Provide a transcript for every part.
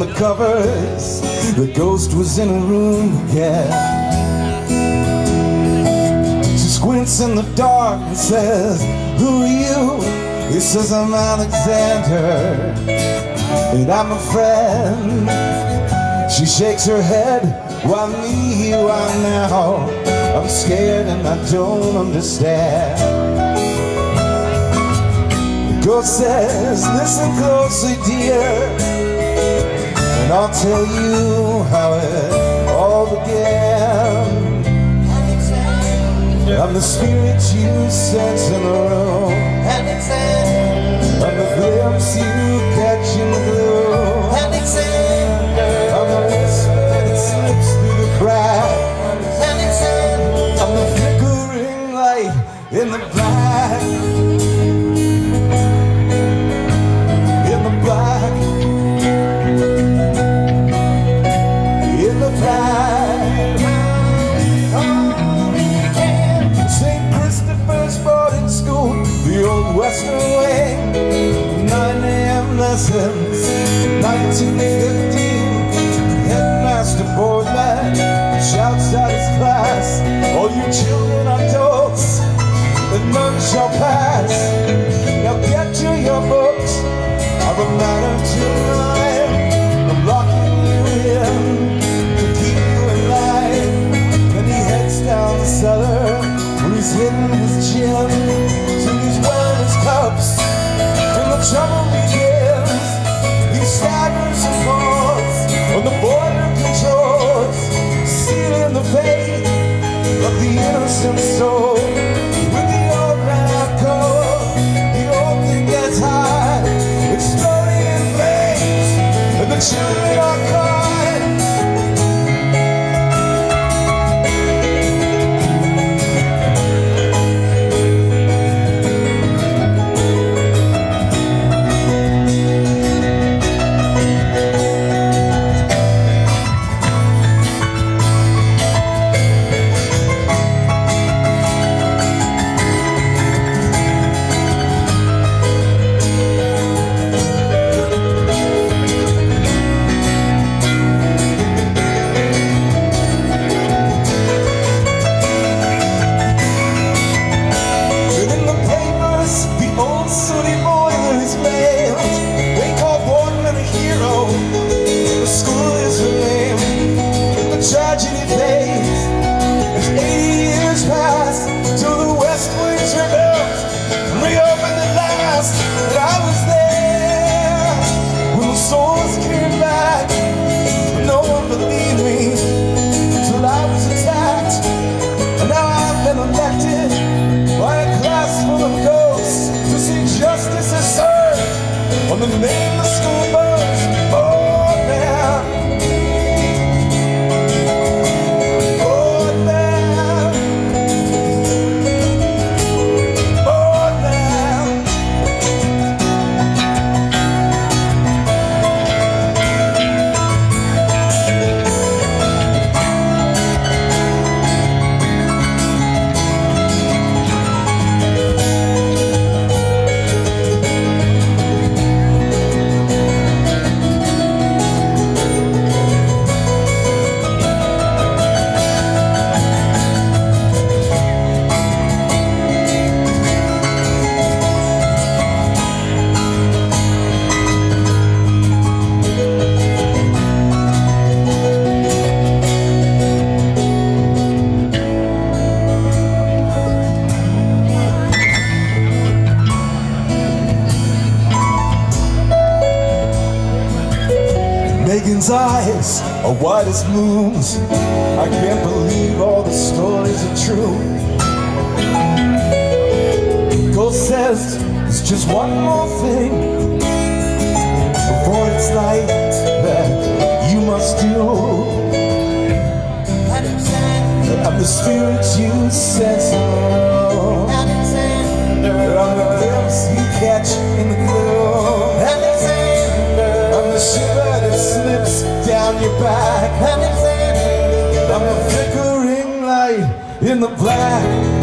the covers. The ghost was in a room yeah She squints in the dark and says, Who are you? He says, I'm Alexander, and I'm a friend. She shakes her head, why me, why now? I'm scared and I don't understand. Ghost says, listen closely, dear, and I'll tell you how it all began. I'm the spirit you sense in the room. I'm the glimpse you St. Christopher's boarding school, the old western way. 9 a.m. lessons, 1915. Headmaster Boardman shouts out his class. All you children are adults, and none shall pass. Now get to your books, are a matter tonight. I'm of the innocent soul. At are white as moons. I can't believe all the stories are true. Ghost says there's just one more thing before it's light that you must do. I'm the spirit you sense. I'm the glimpse you catch in the back. I'm a flickering light in the black.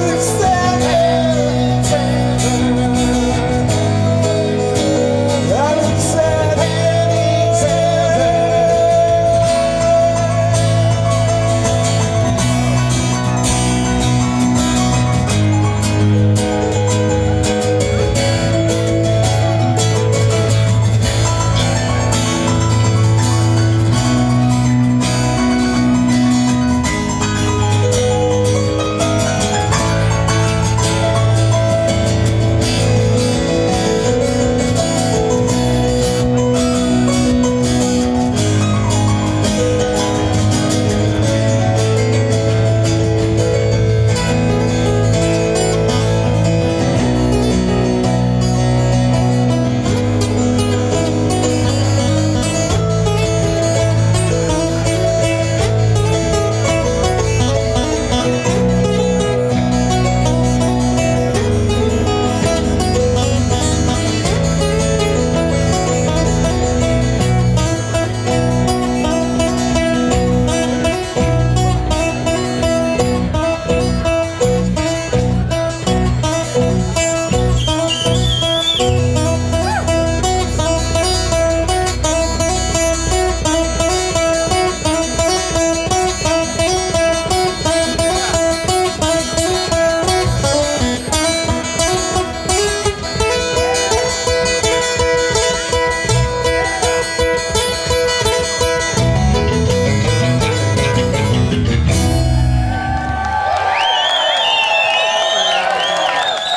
Yes.